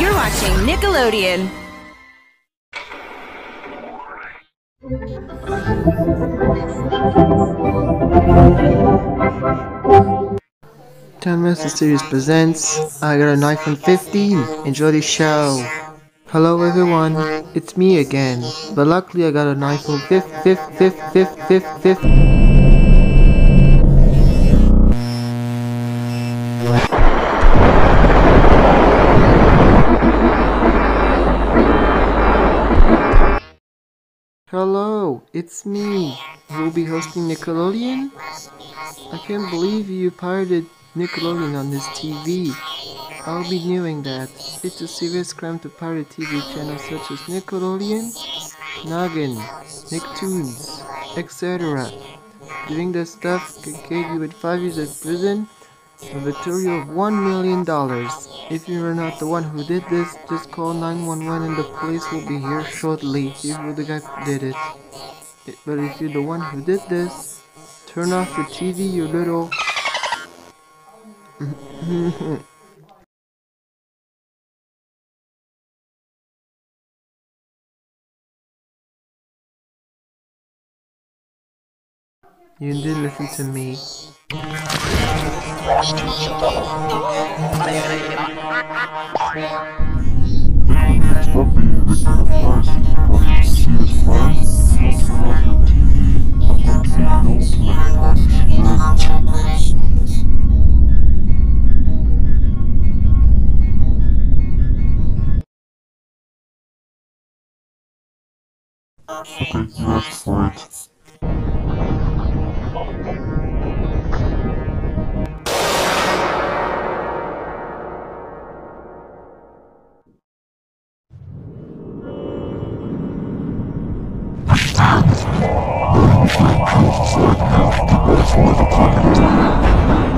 You're watching Nickelodeon. Town Master Series presents I got an iPhone 15. Enjoy the show. Hello everyone, it's me again. But luckily I got an iPhone 5, 5, 5, 5, 5, 5, 5. Hello, it's me. Who'll be hosting Nickelodeon? I can't believe you pirated Nickelodeon on this TV. I'll be doing that. It's a serious crime to pirate TV channels such as Nickelodeon, Noggin, Nicktoons, etc. Doing that stuff can get you with 5 years in prison a victory of $1 million. If you are not the one who did this, just call 911 and the police will be here shortly. See who the guy did it. But if you're the one who did this, turn off your TV, you little... you didn't listen to me. Stop being ridiculous and see this plan. Don't turn off your TV. I'm going to the ultimate security. Okay, Metaphor of the pocket.